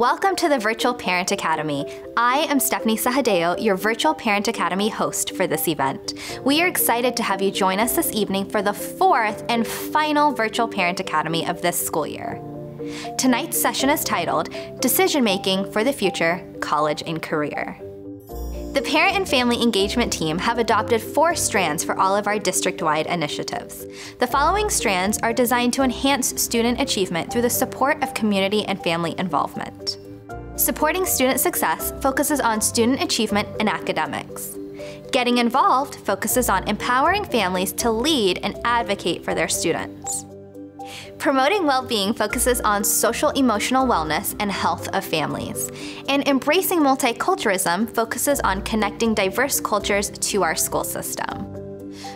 Welcome to the Virtual Parent Academy. I am Stephanie Sahadeo, your Virtual Parent Academy host for this event. We are excited to have you join us this evening for the fourth and final Virtual Parent Academy of this school year. Tonight's session is titled Decision Making for the Future College and Career. The Parent and Family Engagement Team have adopted four strands for all of our district-wide initiatives. The following strands are designed to enhance student achievement through the support of community and family involvement. Supporting student success focuses on student achievement and academics. Getting involved focuses on empowering families to lead and advocate for their students. Promoting well-being focuses on social emotional wellness and health of families. And embracing multiculturalism focuses on connecting diverse cultures to our school system.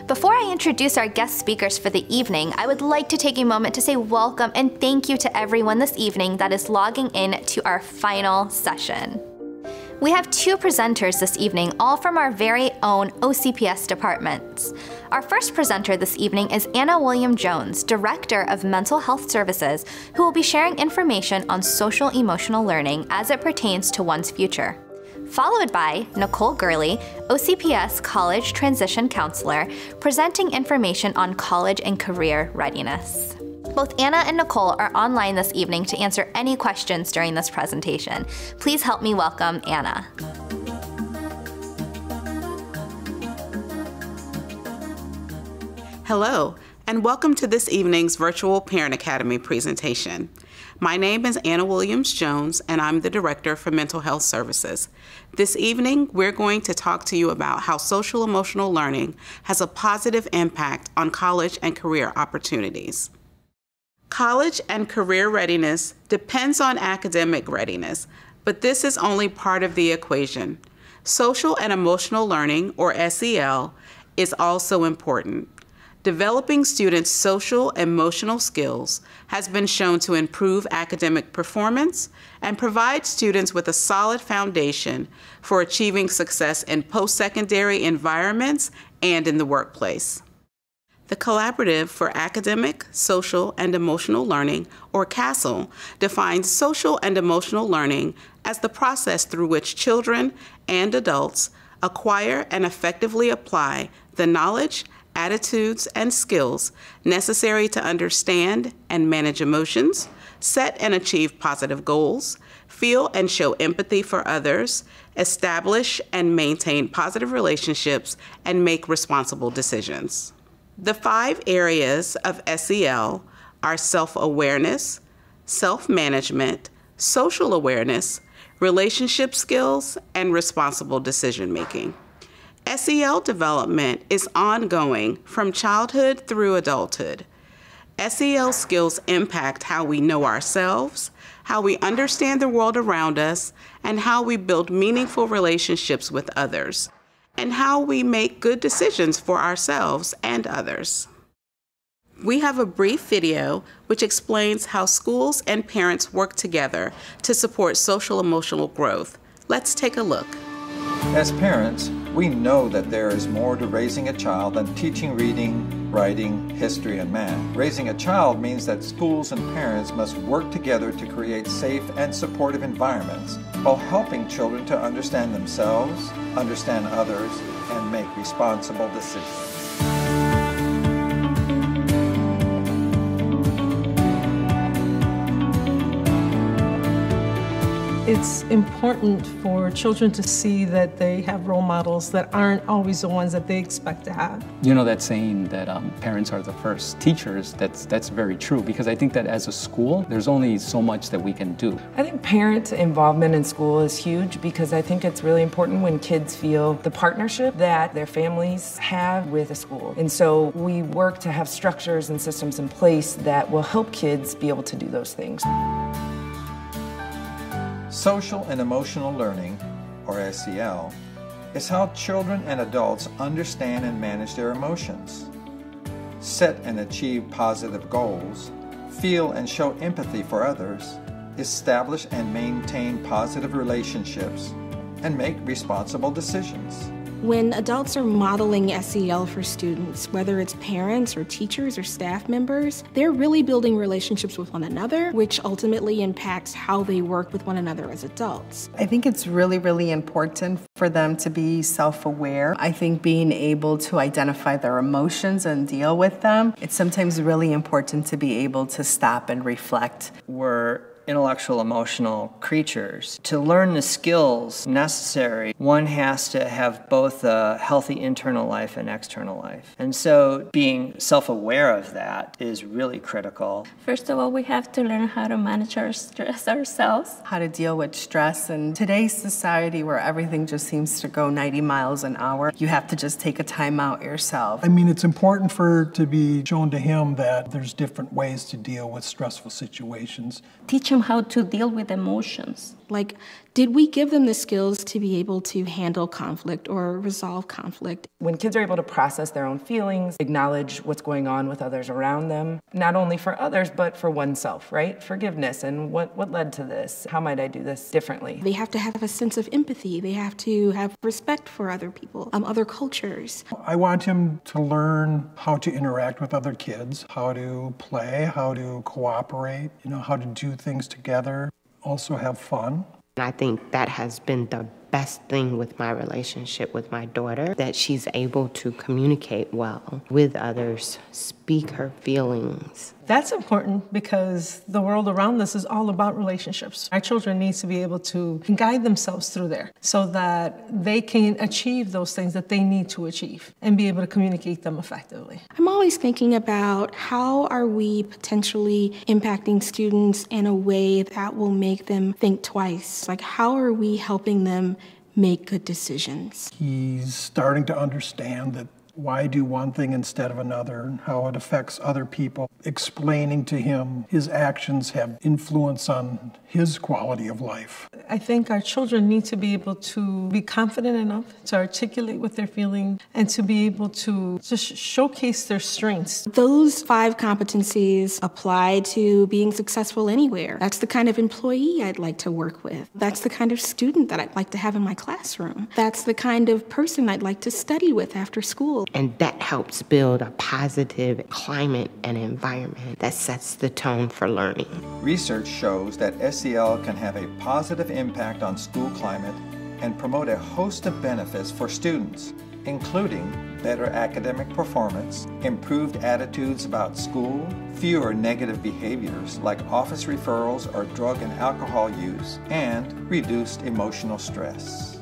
Before I introduce our guest speakers for the evening, I would like to take a moment to say welcome and thank you to everyone this evening that is logging in to our final session. We have two presenters this evening, all from our very own OCPS departments. Our first presenter this evening is Anna William Jones, Director of Mental Health Services, who will be sharing information on social emotional learning as it pertains to one's future. Followed by Nicole Gurley, OCPS College Transition Counselor, presenting information on college and career readiness. Both Anna and Nicole are online this evening to answer any questions during this presentation. Please help me welcome Anna. Hello, and welcome to this evening's Virtual Parent Academy presentation. My name is Anna Williams Jones, and I'm the Director for Mental Health Services. This evening, we're going to talk to you about how social emotional learning has a positive impact on college and career opportunities. College and career readiness depends on academic readiness, but this is only part of the equation. Social and emotional learning, or SEL, is also important. Developing students' social and emotional skills has been shown to improve academic performance and provide students with a solid foundation for achieving success in post secondary environments and in the workplace. The Collaborative for Academic, Social, and Emotional Learning, or CASEL, defines social and emotional learning as the process through which children and adults acquire and effectively apply the knowledge, attitudes, and skills necessary to understand and manage emotions, set and achieve positive goals, feel and show empathy for others, establish and maintain positive relationships, and make responsible decisions. The five areas of SEL are self awareness, self management, social awareness, relationship skills, and responsible decision making. SEL development is ongoing from childhood through adulthood. SEL skills impact how we know ourselves, how we understand the world around us, and how we build meaningful relationships with others and how we make good decisions for ourselves and others. We have a brief video which explains how schools and parents work together to support social emotional growth. Let's take a look. As parents, we know that there is more to raising a child than teaching reading, writing, history, and math. Raising a child means that schools and parents must work together to create safe and supportive environments while helping children to understand themselves, understand others, and make responsible decisions. It's important for children to see that they have role models that aren't always the ones that they expect to have. You know that saying that um, parents are the first teachers, that's, that's very true because I think that as a school, there's only so much that we can do. I think parent involvement in school is huge because I think it's really important when kids feel the partnership that their families have with a school. And so we work to have structures and systems in place that will help kids be able to do those things. Social and emotional learning, or SEL, is how children and adults understand and manage their emotions, set and achieve positive goals, feel and show empathy for others, establish and maintain positive relationships, and make responsible decisions. When adults are modeling SEL for students, whether it's parents or teachers or staff members, they're really building relationships with one another, which ultimately impacts how they work with one another as adults. I think it's really, really important for them to be self aware. I think being able to identify their emotions and deal with them, it's sometimes really important to be able to stop and reflect. We're intellectual emotional creatures. To learn the skills necessary, one has to have both a healthy internal life and external life. And so being self aware of that is really critical. First of all, we have to learn how to manage our stress ourselves, how to deal with stress. In today's society where everything just seems to go 90 miles an hour, you have to just take a time out yourself. I mean, it's important for to be shown to him that there's different ways to deal with stressful situations. Teach them how to deal with emotions. Like, did we give them the skills to be able to handle conflict or resolve conflict? When kids are able to process their own feelings, acknowledge what's going on with others around them, not only for others, but for oneself, right? Forgiveness and what, what led to this? How might I do this differently? They have to have a sense of empathy. They have to have respect for other people, um, other cultures. I want him to learn how to interact with other kids, how to play, how to cooperate, you know, how to do things together also have fun. I think that has been the best thing with my relationship with my daughter that she's able to communicate well with others, speak her feelings. That's important because the world around us is all about relationships. Our children need to be able to guide themselves through there so that they can achieve those things that they need to achieve and be able to communicate them effectively. I'm always thinking about how are we potentially impacting students in a way that will make them think twice? Like how are we helping them make good decisions? He's starting to understand that why do one thing instead of another and how it affects other people. Explaining to him his actions have influence on his quality of life. I think our children need to be able to be confident enough to articulate what they're feeling and to be able to just showcase their strengths. Those five competencies apply to being successful anywhere. That's the kind of employee I'd like to work with. That's the kind of student that I'd like to have in my classroom. That's the kind of person I'd like to study with after school. And that helps build a positive climate and environment that sets the tone for learning. Research shows that SEL can have a positive impact on school climate and promote a host of benefits for students, including better academic performance, improved attitudes about school, fewer negative behaviors like office referrals or drug and alcohol use, and reduced emotional stress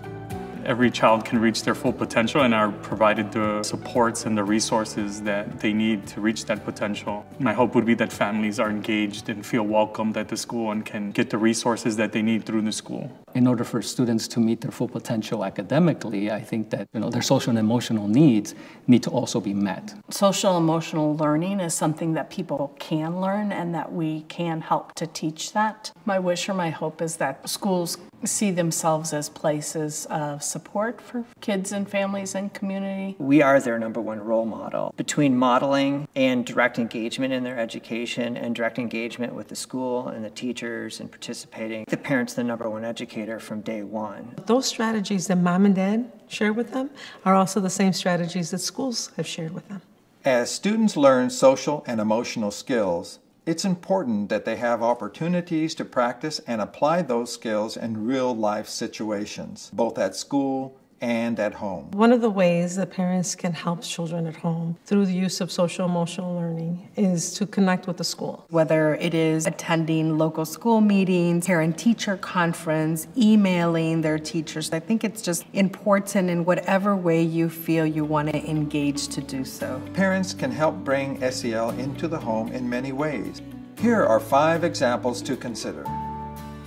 every child can reach their full potential and are provided the supports and the resources that they need to reach that potential. My hope would be that families are engaged and feel welcomed at the school and can get the resources that they need through the school. In order for students to meet their full potential academically, I think that you know, their social and emotional needs need to also be met. Social emotional learning is something that people can learn and that we can help to teach that. My wish or my hope is that schools see themselves as places of support for kids and families and community. We are their number one role model. Between modeling and direct engagement in their education and direct engagement with the school and the teachers and participating, the parent's the number one educator from day one. Those strategies that mom and dad share with them are also the same strategies that schools have shared with them. As students learn social and emotional skills, it's important that they have opportunities to practice and apply those skills in real life situations, both at school and at home. One of the ways that parents can help children at home through the use of social emotional learning is to connect with the school. Whether it is attending local school meetings, parent teacher conference, emailing their teachers, I think it's just important in whatever way you feel you want to engage to do so. Parents can help bring SEL into the home in many ways. Here are five examples to consider.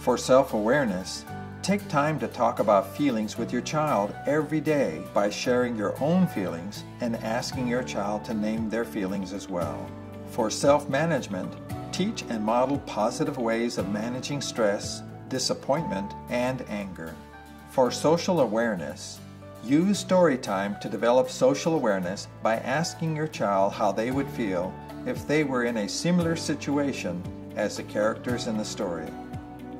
For self awareness, Take time to talk about feelings with your child every day by sharing your own feelings and asking your child to name their feelings as well. For self management, teach and model positive ways of managing stress, disappointment, and anger. For social awareness, use story time to develop social awareness by asking your child how they would feel if they were in a similar situation as the characters in the story.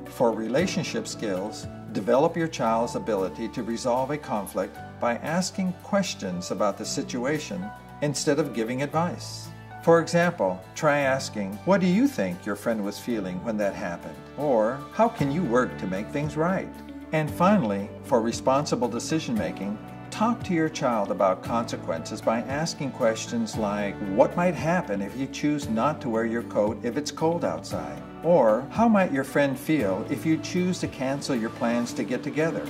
For relationship skills, develop your child's ability to resolve a conflict by asking questions about the situation instead of giving advice. For example, try asking, What do you think your friend was feeling when that happened? Or, How can you work to make things right? And finally, for responsible decision making, talk to your child about consequences by asking questions like, What might happen if you choose not to wear your coat if it's cold outside? Or, How might your friend feel if you choose to cancel your plans to get together?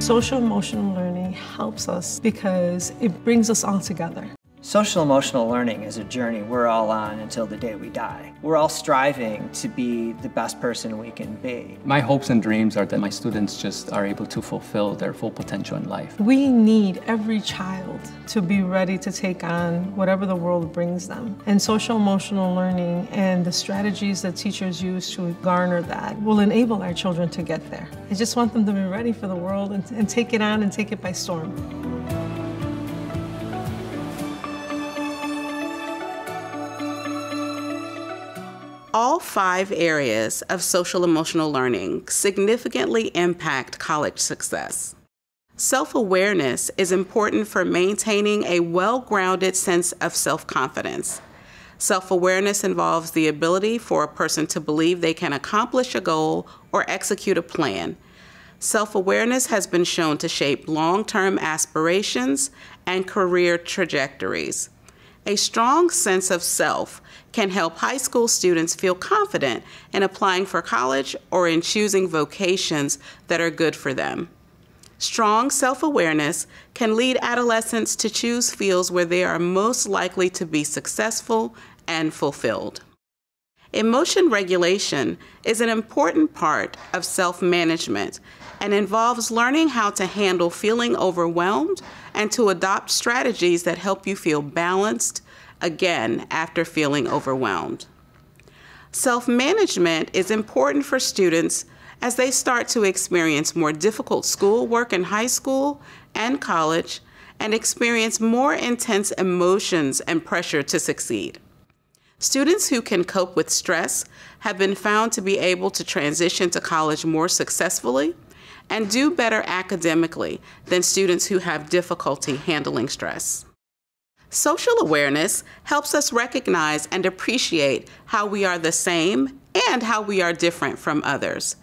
Social emotional learning helps us because it brings us all together. Social emotional learning is a journey we're all on until the day we die. We're all striving to be the best person we can be. My hopes and dreams are that my students just are able to fulfill their full potential in life. We need every child to be ready to take on whatever the world brings them. And social emotional learning and the strategies that teachers use to garner that will enable our children to get there. I just want them to be ready for the world and, and take it on and take it by storm. All five areas of social emotional learning significantly impact college success. Self awareness is important for maintaining a well grounded sense of self confidence. Self awareness involves the ability for a person to believe they can accomplish a goal or execute a plan. Self awareness has been shown to shape long term aspirations and career trajectories. A strong sense of self can help high school students feel confident in applying for college or in choosing vocations that are good for them. Strong self awareness can lead adolescents to choose fields where they are most likely to be successful and fulfilled. Emotion regulation is an important part of self management and involves learning how to handle feeling overwhelmed and to adopt strategies that help you feel balanced again after feeling overwhelmed. Self management is important for students as they start to experience more difficult schoolwork in high school and college and experience more intense emotions and pressure to succeed. Students who can cope with stress have been found to be able to transition to college more successfully and do better academically than students who have difficulty handling stress. Social awareness helps us recognize and appreciate how we are the same and how we are different from others.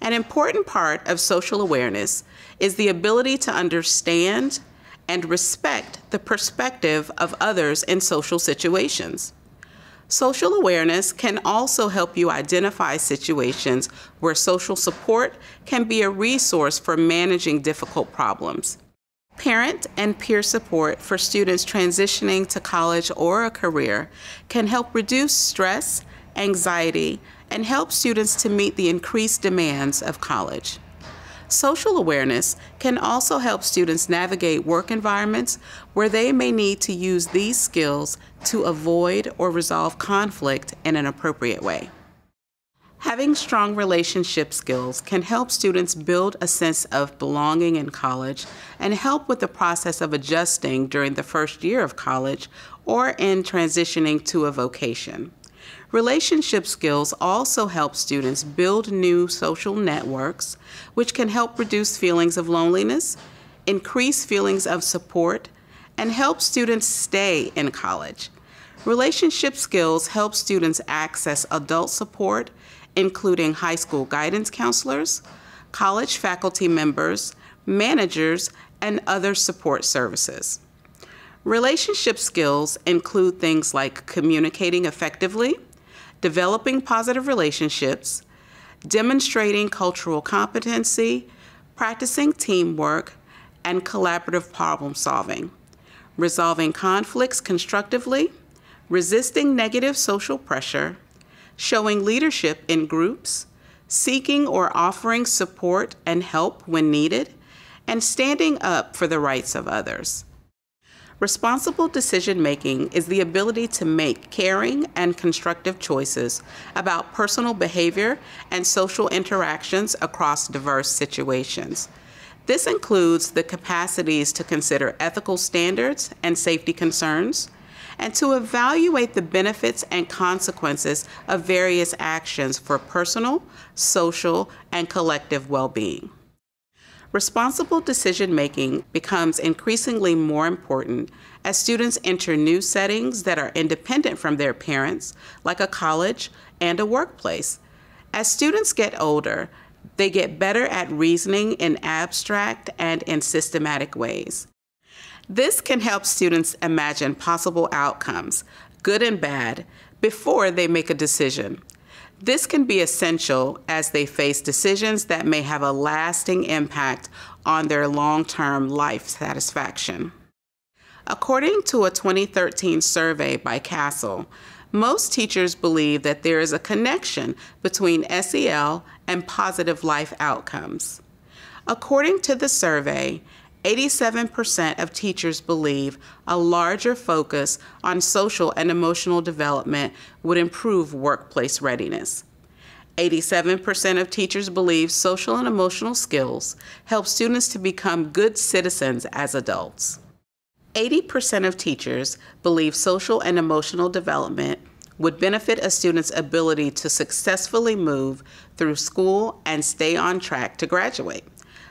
An important part of social awareness is the ability to understand and respect the perspective of others in social situations. Social awareness can also help you identify situations where social support can be a resource for managing difficult problems. Parent and peer support for students transitioning to college or a career can help reduce stress, anxiety, and help students to meet the increased demands of college. Social awareness can also help students navigate work environments where they may need to use these skills to avoid or resolve conflict in an appropriate way. Having strong relationship skills can help students build a sense of belonging in college and help with the process of adjusting during the first year of college or in transitioning to a vocation. Relationship skills also help students build new social networks, which can help reduce feelings of loneliness, increase feelings of support, and help students stay in college. Relationship skills help students access adult support, including high school guidance counselors, college faculty members, managers, and other support services. Relationship skills include things like communicating effectively, developing positive relationships, demonstrating cultural competency, practicing teamwork, and collaborative problem solving, resolving conflicts constructively, resisting negative social pressure, showing leadership in groups, seeking or offering support and help when needed, and standing up for the rights of others. Responsible decision making is the ability to make caring and constructive choices about personal behavior and social interactions across diverse situations. This includes the capacities to consider ethical standards and safety concerns, and to evaluate the benefits and consequences of various actions for personal, social, and collective well being. Responsible decision making becomes increasingly more important as students enter new settings that are independent from their parents, like a college and a workplace. As students get older, they get better at reasoning in abstract and in systematic ways. This can help students imagine possible outcomes, good and bad, before they make a decision. This can be essential as they face decisions that may have a lasting impact on their long term life satisfaction. According to a 2013 survey by CASEL, most teachers believe that there is a connection between SEL and positive life outcomes. According to the survey, 87% of teachers believe a larger focus on social and emotional development would improve workplace readiness. 87% of teachers believe social and emotional skills help students to become good citizens as adults. 80% of teachers believe social and emotional development would benefit a student's ability to successfully move through school and stay on track to graduate.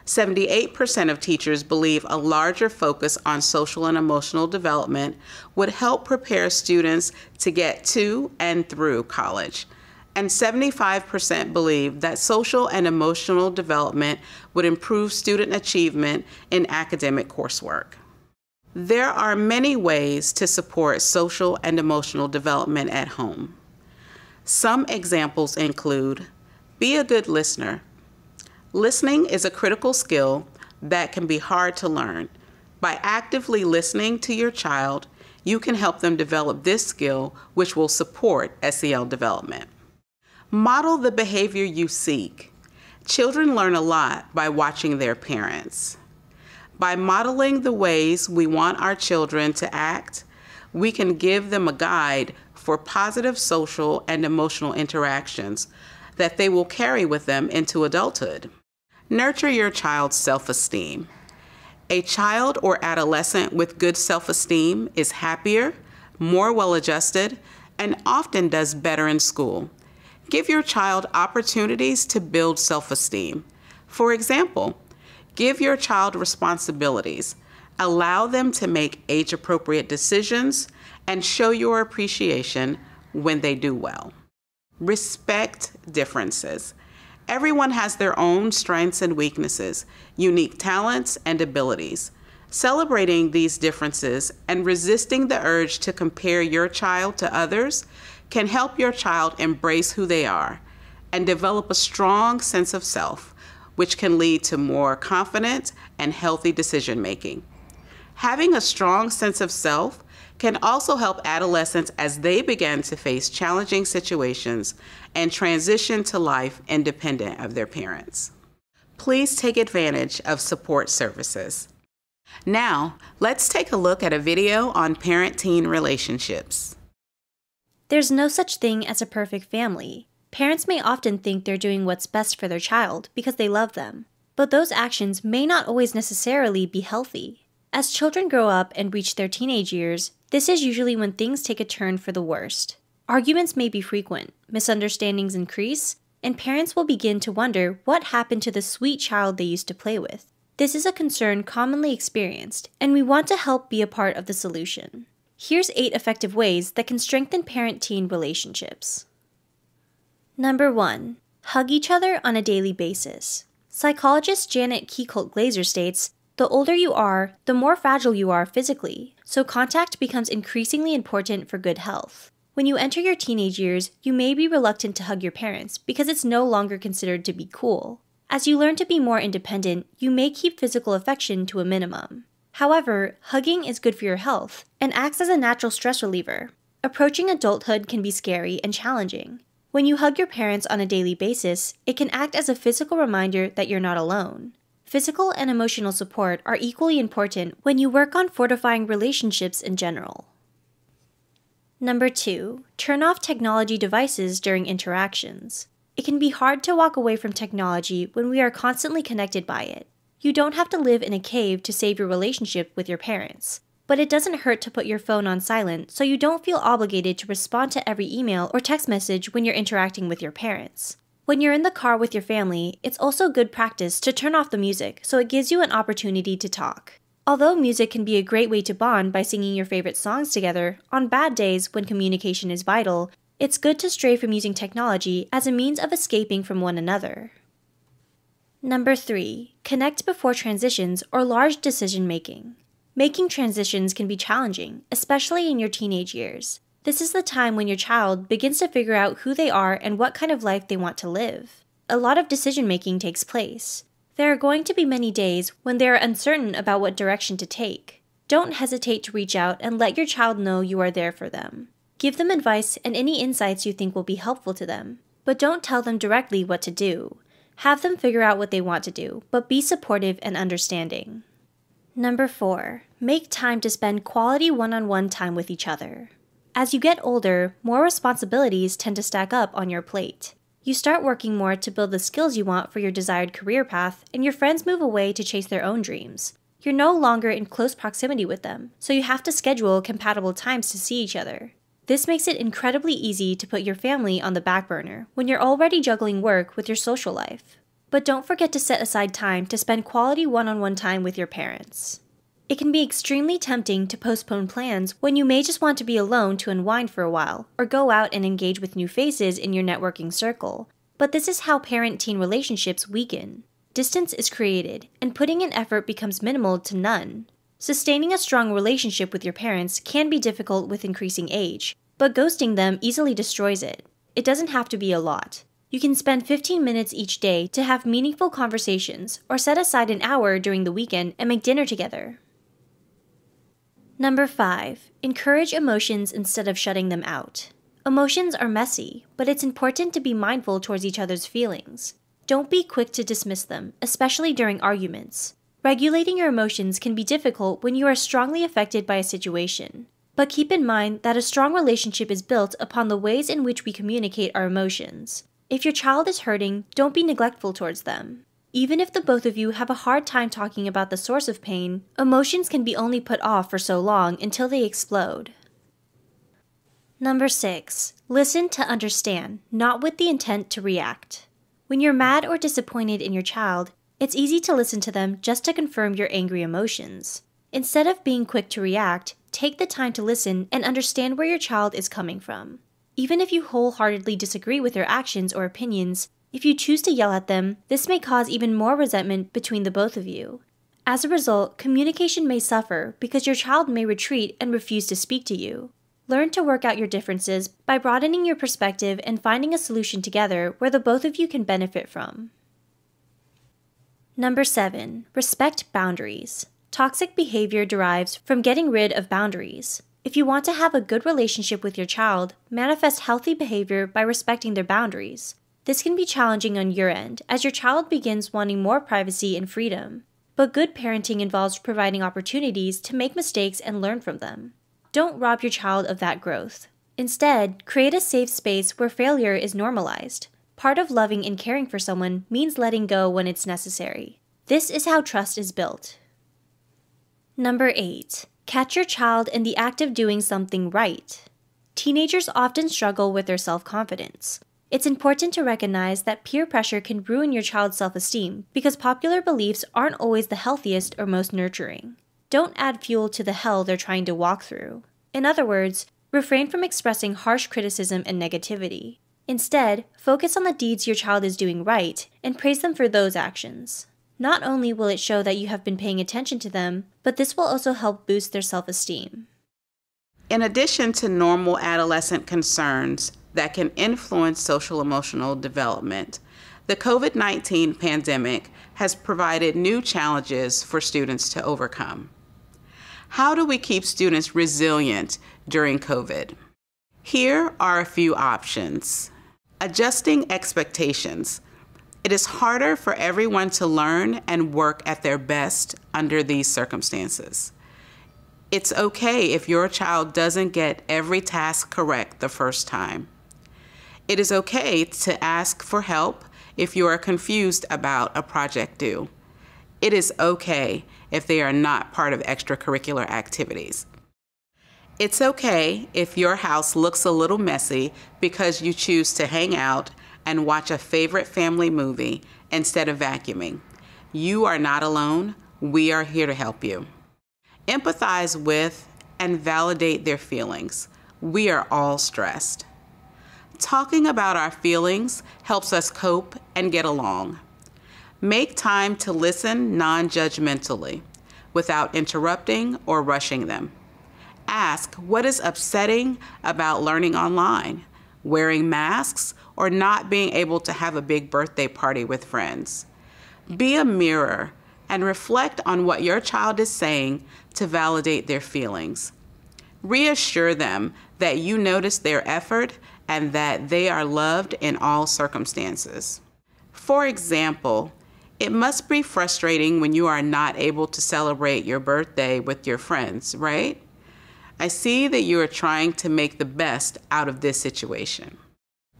78% of teachers believe a larger focus on social and emotional development would help prepare students to get to and through college. And 75% believe that social and emotional development would improve student achievement in academic coursework. There are many ways to support social and emotional development at home. Some examples include be a good listener. Listening is a critical skill that can be hard to learn. By actively listening to your child, you can help them develop this skill, which will support SEL development. Model the behavior you seek. Children learn a lot by watching their parents. By modeling the ways we want our children to act, we can give them a guide for positive social and emotional interactions that they will carry with them into adulthood. Nurture your child's self esteem. A child or adolescent with good self esteem is happier, more well adjusted, and often does better in school. Give your child opportunities to build self esteem. For example, give your child responsibilities, allow them to make age appropriate decisions, and show your appreciation when they do well. Respect differences. Everyone has their own strengths and weaknesses, unique talents and abilities. Celebrating these differences and resisting the urge to compare your child to others can help your child embrace who they are and develop a strong sense of self, which can lead to more confident and healthy decision making. Having a strong sense of self can also help adolescents as they begin to face challenging situations and transition to life independent of their parents. Please take advantage of support services. Now, let's take a look at a video on parent teen relationships. There's no such thing as a perfect family. Parents may often think they're doing what's best for their child because they love them, but those actions may not always necessarily be healthy. As children grow up and reach their teenage years, this is usually when things take a turn for the worst. Arguments may be frequent, misunderstandings increase, and parents will begin to wonder what happened to the sweet child they used to play with. This is a concern commonly experienced, and we want to help be a part of the solution. Here's eight effective ways that can strengthen parent teen relationships. Number one, hug each other on a daily basis. Psychologist Janet Kiecolt Glaser states the older you are, the more fragile you are physically, so contact becomes increasingly important for good health. When you enter your teenage years, you may be reluctant to hug your parents because it's no longer considered to be cool. As you learn to be more independent, you may keep physical affection to a minimum. However, hugging is good for your health and acts as a natural stress reliever. Approaching adulthood can be scary and challenging. When you hug your parents on a daily basis, it can act as a physical reminder that you're not alone. Physical and emotional support are equally important when you work on fortifying relationships in general. Number two, turn off technology devices during interactions. It can be hard to walk away from technology when we are constantly connected by it. You don't have to live in a cave to save your relationship with your parents, but it doesn't hurt to put your phone on silent so you don't feel obligated to respond to every email or text message when you're interacting with your parents. When you're in the car with your family, it's also good practice to turn off the music so it gives you an opportunity to talk. Although music can be a great way to bond by singing your favorite songs together, on bad days when communication is vital, it's good to stray from using technology as a means of escaping from one another. Number 3. Connect before transitions or large decision making. Making transitions can be challenging, especially in your teenage years. This is the time when your child begins to figure out who they are and what kind of life they want to live. A lot of decision making takes place. There are going to be many days when they are uncertain about what direction to take. Don't hesitate to reach out and let your child know you are there for them. Give them advice and any insights you think will be helpful to them, but don't tell them directly what to do. Have them figure out what they want to do, but be supportive and understanding. Number 4. Make time to spend quality one on one time with each other. As you get older, more responsibilities tend to stack up on your plate. You start working more to build the skills you want for your desired career path, and your friends move away to chase their own dreams. You're no longer in close proximity with them, so you have to schedule compatible times to see each other. This makes it incredibly easy to put your family on the back burner when you're already juggling work with your social life. But don't forget to set aside time to spend quality one on one time with your parents. It can be extremely tempting to postpone plans when you may just want to be alone to unwind for a while, or go out and engage with new faces in your networking circle. But this is how parent teen relationships weaken. Distance is created, and putting in effort becomes minimal to none. Sustaining a strong relationship with your parents can be difficult with increasing age, but ghosting them easily destroys it. It doesn't have to be a lot. You can spend 15 minutes each day to have meaningful conversations, or set aside an hour during the weekend and make dinner together. Number 5. Encourage emotions instead of shutting them out. Emotions are messy, but it's important to be mindful towards each other's feelings. Don't be quick to dismiss them, especially during arguments. Regulating your emotions can be difficult when you are strongly affected by a situation. But keep in mind that a strong relationship is built upon the ways in which we communicate our emotions. If your child is hurting, don't be neglectful towards them. Even if the both of you have a hard time talking about the source of pain, emotions can be only put off for so long until they explode. Number 6. Listen to understand, not with the intent to react. When you're mad or disappointed in your child, it's easy to listen to them just to confirm your angry emotions. Instead of being quick to react, take the time to listen and understand where your child is coming from. Even if you wholeheartedly disagree with their actions or opinions, if you choose to yell at them, this may cause even more resentment between the both of you. As a result, communication may suffer because your child may retreat and refuse to speak to you. Learn to work out your differences by broadening your perspective and finding a solution together where the both of you can benefit from. Number 7. Respect boundaries. Toxic behavior derives from getting rid of boundaries. If you want to have a good relationship with your child, manifest healthy behavior by respecting their boundaries. This can be challenging on your end as your child begins wanting more privacy and freedom. But good parenting involves providing opportunities to make mistakes and learn from them. Don't rob your child of that growth. Instead, create a safe space where failure is normalized. Part of loving and caring for someone means letting go when it's necessary. This is how trust is built. Number 8. Catch your child in the act of doing something right. Teenagers often struggle with their self confidence. It's important to recognize that peer pressure can ruin your child's self esteem because popular beliefs aren't always the healthiest or most nurturing. Don't add fuel to the hell they're trying to walk through. In other words, refrain from expressing harsh criticism and negativity. Instead, focus on the deeds your child is doing right and praise them for those actions. Not only will it show that you have been paying attention to them, but this will also help boost their self esteem. In addition to normal adolescent concerns, that can influence social emotional development. The COVID 19 pandemic has provided new challenges for students to overcome. How do we keep students resilient during COVID? Here are a few options. Adjusting expectations. It is harder for everyone to learn and work at their best under these circumstances. It's okay if your child doesn't get every task correct the first time. It is okay to ask for help if you are confused about a project due. It is okay if they are not part of extracurricular activities. It's okay if your house looks a little messy because you choose to hang out and watch a favorite family movie instead of vacuuming. You are not alone. We are here to help you. Empathize with and validate their feelings. We are all stressed. Talking about our feelings helps us cope and get along. Make time to listen non judgmentally without interrupting or rushing them. Ask what is upsetting about learning online, wearing masks, or not being able to have a big birthday party with friends. Be a mirror and reflect on what your child is saying to validate their feelings. Reassure them that you notice their effort and that they are loved in all circumstances. For example, it must be frustrating when you are not able to celebrate your birthday with your friends, right? I see that you are trying to make the best out of this situation.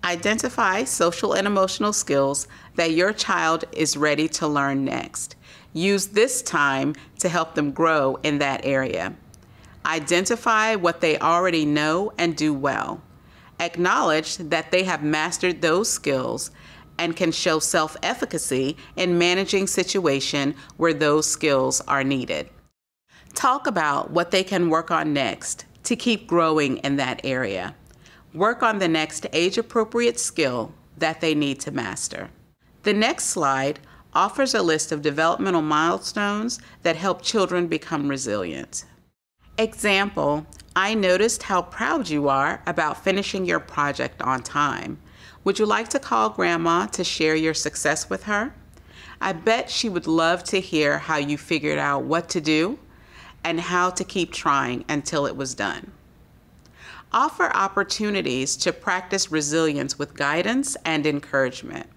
Identify social and emotional skills that your child is ready to learn next. Use this time to help them grow in that area. Identify what they already know and do well. Acknowledge that they have mastered those skills and can show self efficacy in managing situation where those skills are needed. Talk about what they can work on next to keep growing in that area. Work on the next age appropriate skill that they need to master. The next slide offers a list of developmental milestones that help children become resilient. Example, I noticed how proud you are about finishing your project on time. Would you like to call Grandma to share your success with her? I bet she would love to hear how you figured out what to do and how to keep trying until it was done. Offer opportunities to practice resilience with guidance and encouragement.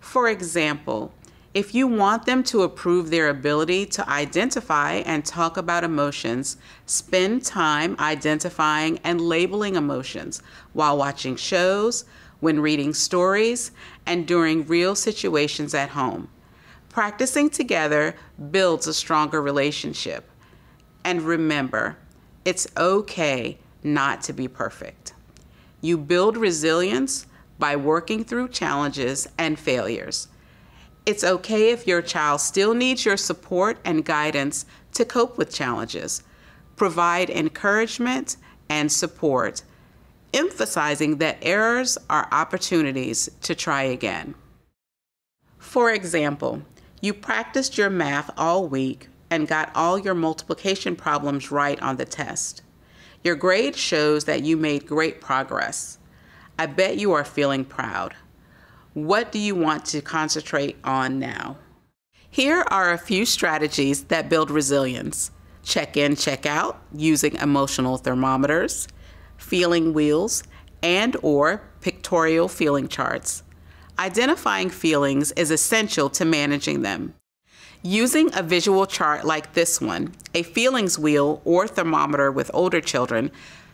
For example, if you want them to improve their ability to identify and talk about emotions, spend time identifying and labeling emotions while watching shows, when reading stories, and during real situations at home. Practicing together builds a stronger relationship. And remember, it's okay not to be perfect. You build resilience by working through challenges and failures. It's okay if your child still needs your support and guidance to cope with challenges. Provide encouragement and support, emphasizing that errors are opportunities to try again. For example, you practiced your math all week and got all your multiplication problems right on the test. Your grade shows that you made great progress. I bet you are feeling proud. What do you want to concentrate on now? Here are a few strategies that build resilience. Check in, check out using emotional thermometers, feeling wheels, and or pictorial feeling charts. Identifying feelings is essential to managing them. Using a visual chart like this one, a feelings wheel or thermometer with older children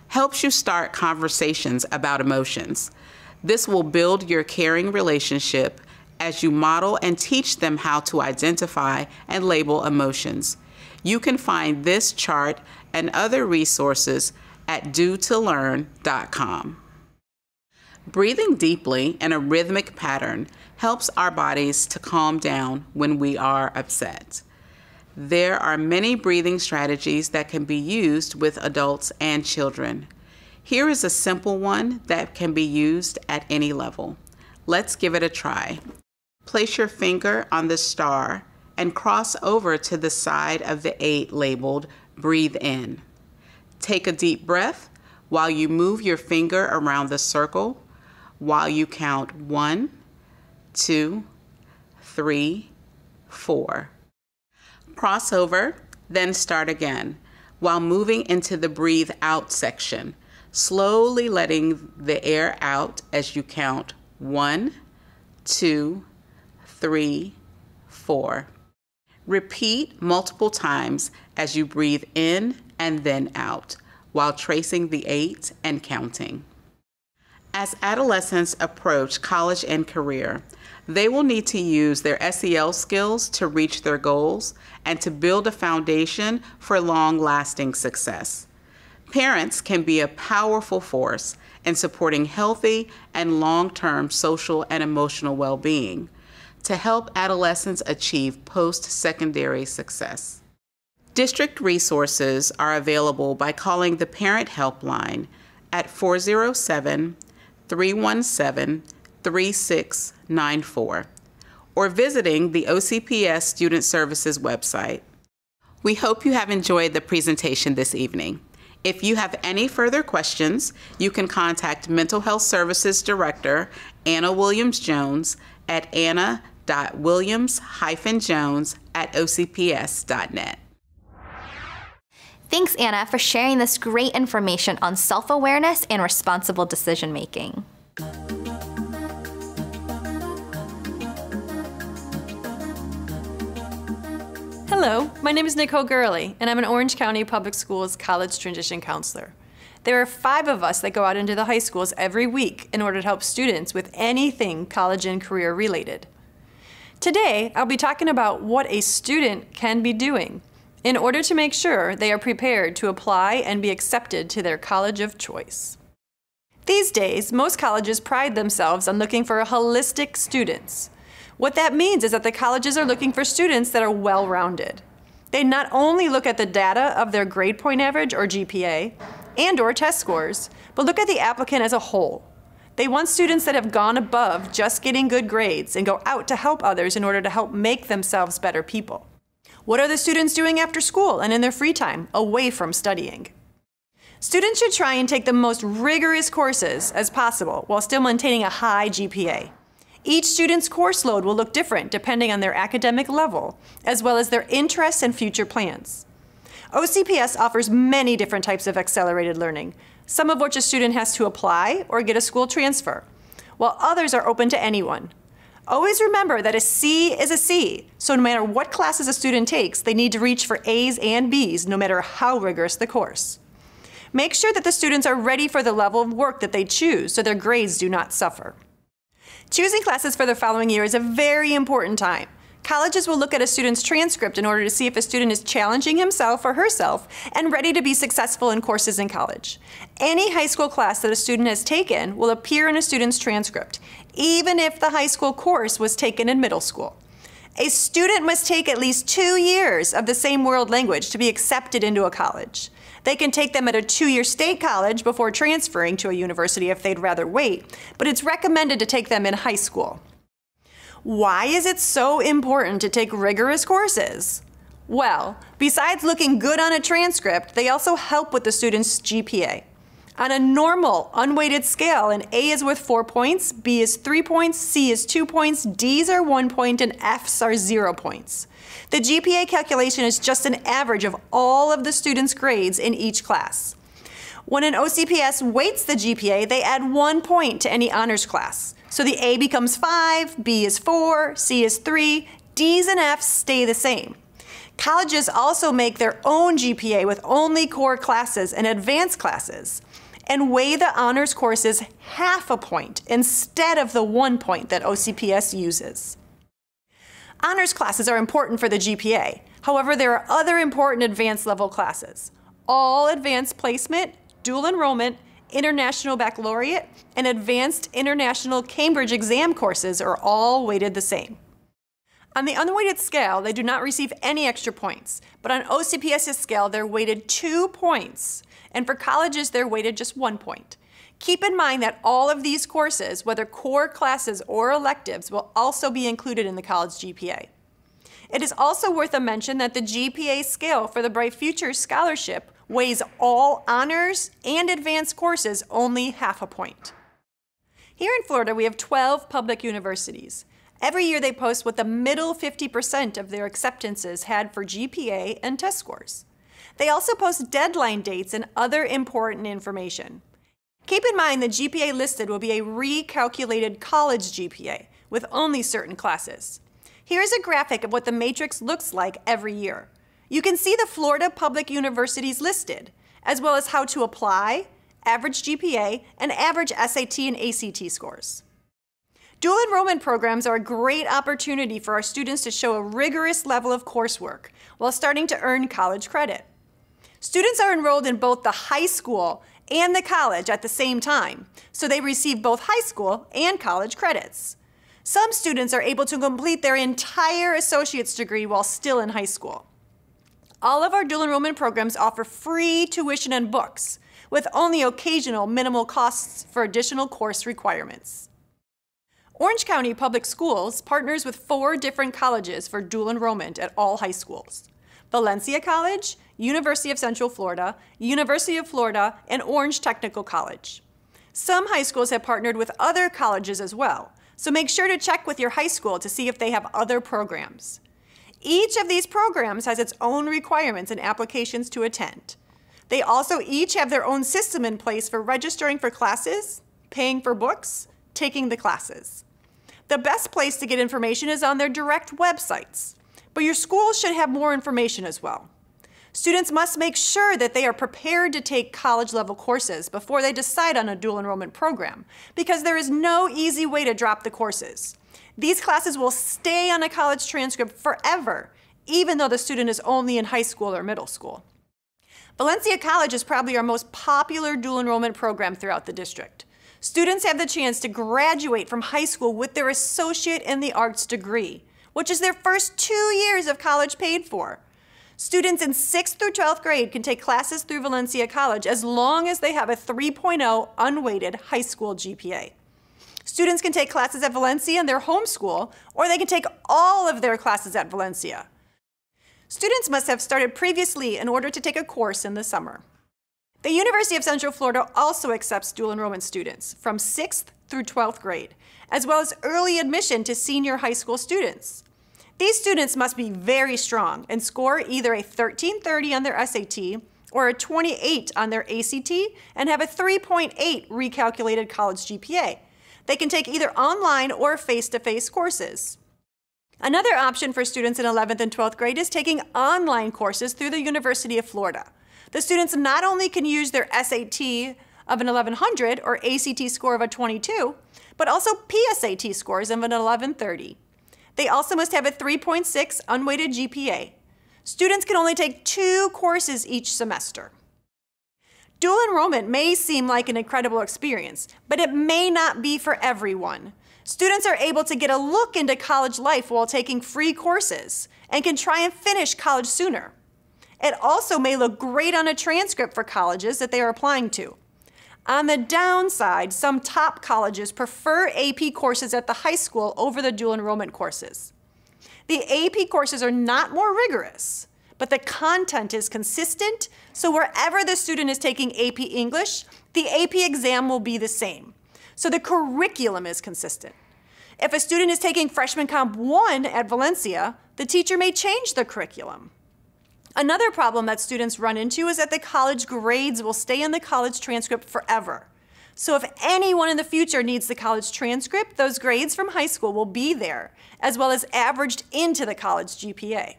helps you start conversations about emotions. This will build your caring relationship as you model and teach them how to identify and label emotions. You can find this chart and other resources at do2learn.com. Breathing deeply in a rhythmic pattern helps our bodies to calm down when we are upset. There are many breathing strategies that can be used with adults and children. Here is a simple one that can be used at any level. Let's give it a try. Place your finger on the star and cross over to the side of the eight labeled Breathe In. Take a deep breath while you move your finger around the circle while you count one, two, three, four. Cross over, then start again while moving into the breathe out section slowly letting the air out as you count one, two, three, four. Repeat multiple times as you breathe in and then out while tracing the eight and counting. As adolescents approach college and career, they will need to use their SEL skills to reach their goals and to build a foundation for long lasting success. Parents can be a powerful force in supporting healthy and long term social and emotional well being to help adolescents achieve post secondary success. District resources are available by calling the Parent Helpline at 407 317 3694 or visiting the OCPS Student Services website. We hope you have enjoyed the presentation this evening. If you have any further questions, you can contact Mental Health Services Director Anna Williams Jones at anna.williams-jones at ocps.net. Thanks, Anna, for sharing this great information on self awareness and responsible decision making. Hello, my name is Nicole Gurley, and I'm an Orange County Public Schools College Transition Counselor. There are five of us that go out into the high schools every week in order to help students with anything college and career related. Today, I'll be talking about what a student can be doing in order to make sure they are prepared to apply and be accepted to their college of choice. These days, most colleges pride themselves on looking for holistic students. What that means is that the colleges are looking for students that are well rounded. They not only look at the data of their grade point average or GPA and or test scores, but look at the applicant as a whole. They want students that have gone above just getting good grades and go out to help others in order to help make themselves better people. What are the students doing after school and in their free time, away from studying? Students should try and take the most rigorous courses as possible while still maintaining a high GPA. Each student's course load will look different depending on their academic level, as well as their interests and future plans. OCPS offers many different types of accelerated learning, some of which a student has to apply or get a school transfer, while others are open to anyone. Always remember that a C is a C, so no matter what classes a student takes, they need to reach for A's and B's no matter how rigorous the course. Make sure that the students are ready for the level of work that they choose so their grades do not suffer. Choosing classes for the following year is a very important time. Colleges will look at a student's transcript in order to see if a student is challenging himself or herself and ready to be successful in courses in college. Any high school class that a student has taken will appear in a student's transcript, even if the high school course was taken in middle school. A student must take at least two years of the same world language to be accepted into a college. They can take them at a two year state college before transferring to a university if they'd rather wait, but it's recommended to take them in high school. Why is it so important to take rigorous courses? Well, besides looking good on a transcript, they also help with the student's GPA. On a normal, unweighted scale, an A is worth four points, B is three points, C is two points, D's are one point, and F's are zero points. The GPA calculation is just an average of all of the students' grades in each class. When an OCPS weights the GPA, they add one point to any honors class. So the A becomes 5, B is 4, C is 3, D's and F's stay the same. Colleges also make their own GPA with only core classes and advanced classes and weigh the honors courses half a point instead of the one point that OCPS uses. Honors classes are important for the GPA. However, there are other important advanced level classes. All advanced placement, dual enrollment, international baccalaureate, and advanced international Cambridge exam courses are all weighted the same. On the unweighted scale, they do not receive any extra points, but on OCPS's scale, they're weighted two points, and for colleges, they're weighted just one point. Keep in mind that all of these courses, whether core classes or electives, will also be included in the college GPA. It is also worth a mention that the GPA scale for the Bright Futures Scholarship weighs all honors and advanced courses only half a point. Here in Florida, we have 12 public universities. Every year they post what the middle 50% of their acceptances had for GPA and test scores. They also post deadline dates and other important information. Keep in mind the GPA listed will be a recalculated college GPA with only certain classes. Here's a graphic of what the matrix looks like every year. You can see the Florida public universities listed, as well as how to apply, average GPA, and average SAT and ACT scores. Dual enrollment programs are a great opportunity for our students to show a rigorous level of coursework while starting to earn college credit. Students are enrolled in both the high school and the college at the same time, so they receive both high school and college credits. Some students are able to complete their entire associate's degree while still in high school. All of our dual enrollment programs offer free tuition and books, with only occasional minimal costs for additional course requirements. Orange County Public Schools partners with four different colleges for dual enrollment at all high schools. Valencia College, University of Central Florida, University of Florida, and Orange Technical College. Some high schools have partnered with other colleges as well, so make sure to check with your high school to see if they have other programs. Each of these programs has its own requirements and applications to attend. They also each have their own system in place for registering for classes, paying for books, taking the classes. The best place to get information is on their direct websites, but your school should have more information as well. Students must make sure that they are prepared to take college level courses before they decide on a dual enrollment program, because there is no easy way to drop the courses. These classes will stay on a college transcript forever, even though the student is only in high school or middle school. Valencia College is probably our most popular dual enrollment program throughout the district. Students have the chance to graduate from high school with their Associate in the Arts degree, which is their first two years of college paid for. Students in 6th through 12th grade can take classes through Valencia College as long as they have a 3.0 unweighted high school GPA. Students can take classes at Valencia in their home school, or they can take all of their classes at Valencia. Students must have started previously in order to take a course in the summer. The University of Central Florida also accepts dual enrollment students from 6th through 12th grade, as well as early admission to senior high school students. These students must be very strong and score either a 1330 on their SAT or a 28 on their ACT and have a 3.8 recalculated college GPA. They can take either online or face-to-face courses. Another option for students in 11th and 12th grade is taking online courses through the University of Florida. The students not only can use their SAT of an 1100 or ACT score of a 22, but also PSAT scores of an 1130. They also must have a 3.6 unweighted GPA. Students can only take two courses each semester. Dual enrollment may seem like an incredible experience, but it may not be for everyone. Students are able to get a look into college life while taking free courses and can try and finish college sooner. It also may look great on a transcript for colleges that they are applying to. On the downside, some top colleges prefer AP courses at the high school over the dual enrollment courses. The AP courses are not more rigorous, but the content is consistent, so wherever the student is taking AP English, the AP exam will be the same. So the curriculum is consistent. If a student is taking Freshman Comp 1 at Valencia, the teacher may change the curriculum. Another problem that students run into is that the college grades will stay in the college transcript forever. So if anyone in the future needs the college transcript, those grades from high school will be there, as well as averaged into the college GPA.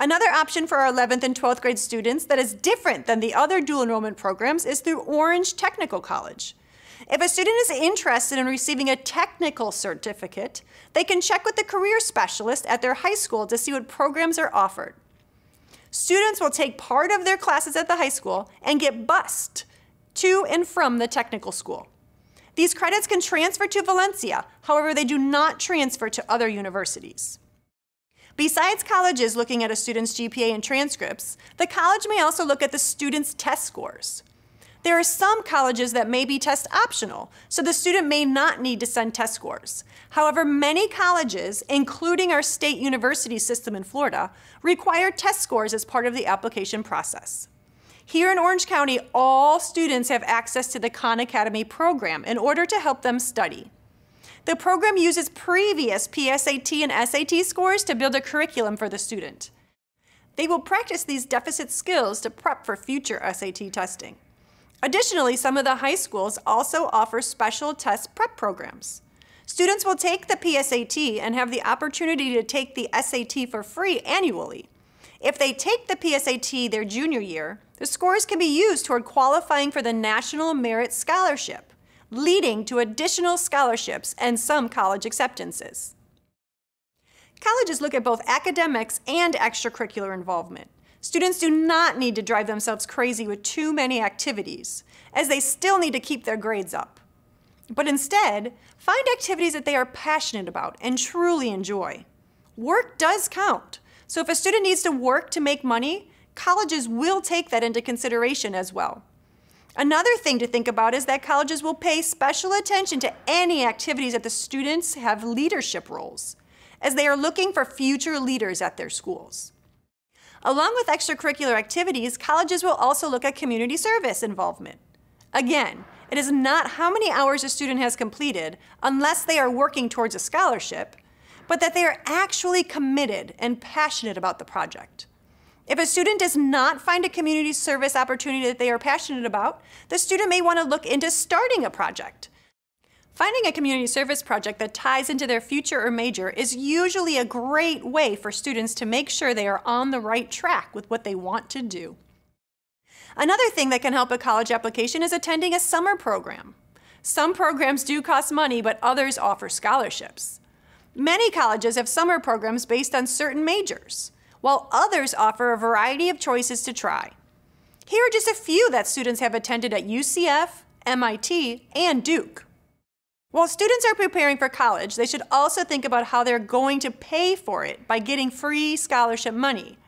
Another option for our 11th and 12th grade students that is different than the other dual enrollment programs is through Orange Technical College. If a student is interested in receiving a technical certificate, they can check with the career specialist at their high school to see what programs are offered. Students will take part of their classes at the high school and get bused to and from the technical school. These credits can transfer to Valencia, however, they do not transfer to other universities. Besides colleges looking at a student's GPA and transcripts, the college may also look at the student's test scores. There are some colleges that may be test optional, so the student may not need to send test scores. However, many colleges, including our state university system in Florida, require test scores as part of the application process. Here in Orange County, all students have access to the Khan Academy program in order to help them study. The program uses previous PSAT and SAT scores to build a curriculum for the student. They will practice these deficit skills to prep for future SAT testing. Additionally, some of the high schools also offer special test prep programs. Students will take the PSAT and have the opportunity to take the SAT for free annually. If they take the PSAT their junior year, the scores can be used toward qualifying for the National Merit Scholarship, leading to additional scholarships and some college acceptances. Colleges look at both academics and extracurricular involvement. Students do not need to drive themselves crazy with too many activities, as they still need to keep their grades up. But instead, find activities that they are passionate about and truly enjoy. Work does count, so if a student needs to work to make money, colleges will take that into consideration as well. Another thing to think about is that colleges will pay special attention to any activities that the students have leadership roles, as they are looking for future leaders at their schools. Along with extracurricular activities, colleges will also look at community service involvement. Again, it is not how many hours a student has completed, unless they are working towards a scholarship, but that they are actually committed and passionate about the project. If a student does not find a community service opportunity that they are passionate about, the student may want to look into starting a project. Finding a community service project that ties into their future or major is usually a great way for students to make sure they are on the right track with what they want to do. Another thing that can help a college application is attending a summer program. Some programs do cost money, but others offer scholarships. Many colleges have summer programs based on certain majors, while others offer a variety of choices to try. Here are just a few that students have attended at UCF, MIT, and Duke. While students are preparing for college, they should also think about how they're going to pay for it by getting free scholarship money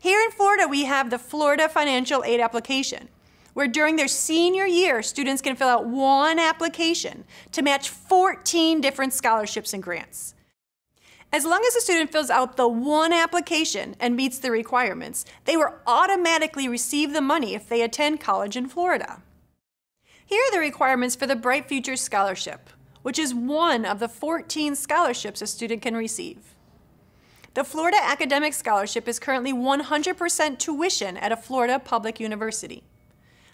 here in Florida, we have the Florida Financial Aid Application, where during their senior year, students can fill out one application to match 14 different scholarships and grants. As long as a student fills out the one application and meets the requirements, they will automatically receive the money if they attend college in Florida. Here are the requirements for the Bright Futures Scholarship, which is one of the 14 scholarships a student can receive. The Florida Academic Scholarship is currently 100% tuition at a Florida public university.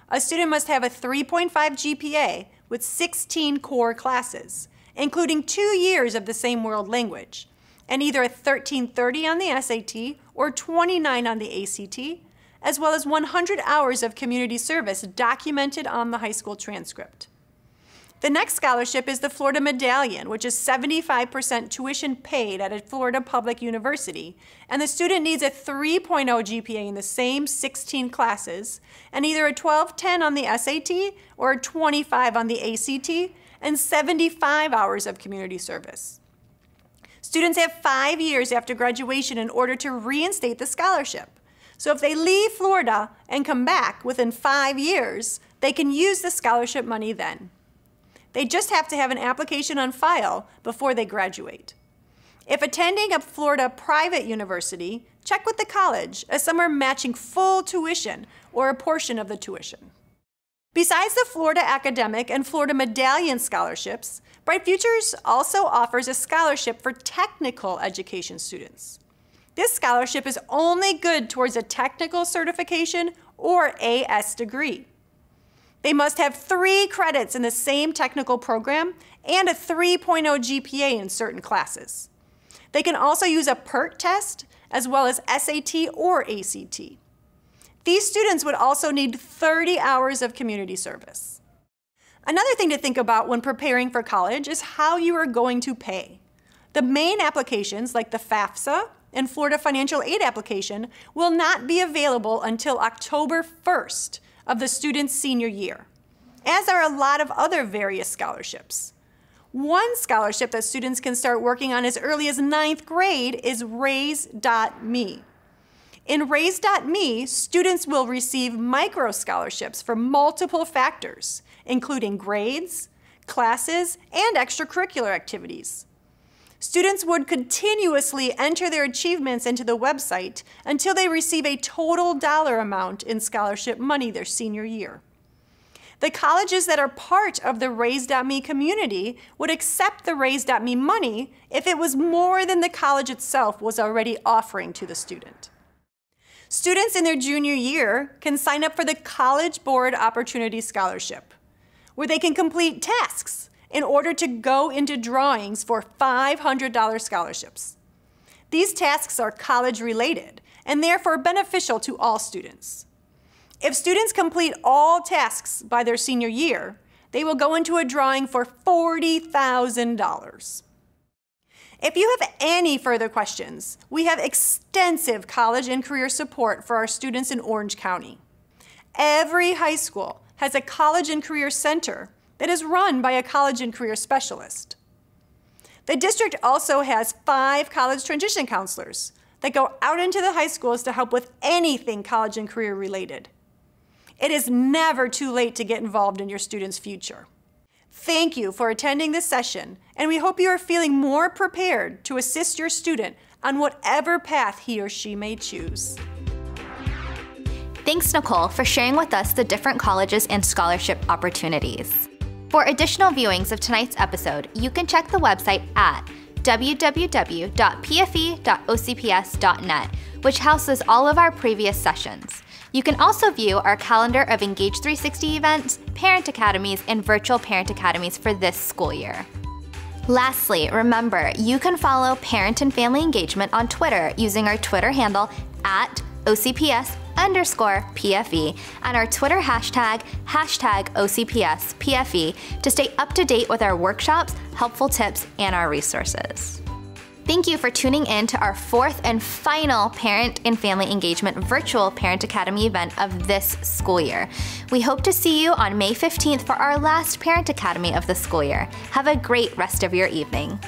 A student must have a 3.5 GPA with 16 core classes, including two years of the same world language, and either a 1330 on the SAT or 29 on the ACT, as well as 100 hours of community service documented on the high school transcript. The next scholarship is the Florida Medallion, which is 75% tuition paid at a Florida public university, and the student needs a 3.0 GPA in the same 16 classes, and either a 1210 on the SAT or a 25 on the ACT, and 75 hours of community service. Students have five years after graduation in order to reinstate the scholarship. So if they leave Florida and come back within five years, they can use the scholarship money then. They just have to have an application on file before they graduate. If attending a Florida private university, check with the college as some are matching full tuition or a portion of the tuition. Besides the Florida Academic and Florida Medallion scholarships, Bright Futures also offers a scholarship for technical education students. This scholarship is only good towards a technical certification or AS degree. They must have three credits in the same technical program and a 3.0 GPA in certain classes. They can also use a PERT test as well as SAT or ACT. These students would also need 30 hours of community service. Another thing to think about when preparing for college is how you are going to pay. The main applications, like the FAFSA and Florida Financial Aid application, will not be available until October 1st, of the student's senior year, as are a lot of other various scholarships. One scholarship that students can start working on as early as ninth grade is Raise.me. In Raise.me, students will receive micro scholarships for multiple factors, including grades, classes, and extracurricular activities. Students would continuously enter their achievements into the website until they receive a total dollar amount in scholarship money their senior year. The colleges that are part of the Raise.me community would accept the Raise.me money if it was more than the college itself was already offering to the student. Students in their junior year can sign up for the College Board Opportunity Scholarship, where they can complete tasks in order to go into drawings for $500 scholarships. These tasks are college related and therefore beneficial to all students. If students complete all tasks by their senior year, they will go into a drawing for $40,000. If you have any further questions, we have extensive college and career support for our students in Orange County. Every high school has a college and career center that is run by a college and career specialist. The district also has five college transition counselors that go out into the high schools to help with anything college and career related. It is never too late to get involved in your student's future. Thank you for attending this session, and we hope you are feeling more prepared to assist your student on whatever path he or she may choose. Thanks, Nicole, for sharing with us the different colleges and scholarship opportunities. For additional viewings of tonight's episode, you can check the website at www.pfe.ocps.net, which houses all of our previous sessions. You can also view our calendar of Engage 360 events, parent academies, and virtual parent academies for this school year. Lastly, remember, you can follow Parent and Family Engagement on Twitter using our Twitter handle at OCPS underscore PFE and our Twitter hashtag, hashtag OCPS PFE to stay up to date with our workshops, helpful tips, and our resources. Thank you for tuning in to our fourth and final Parent and Family Engagement Virtual Parent Academy event of this school year. We hope to see you on May 15th for our last Parent Academy of the school year. Have a great rest of your evening.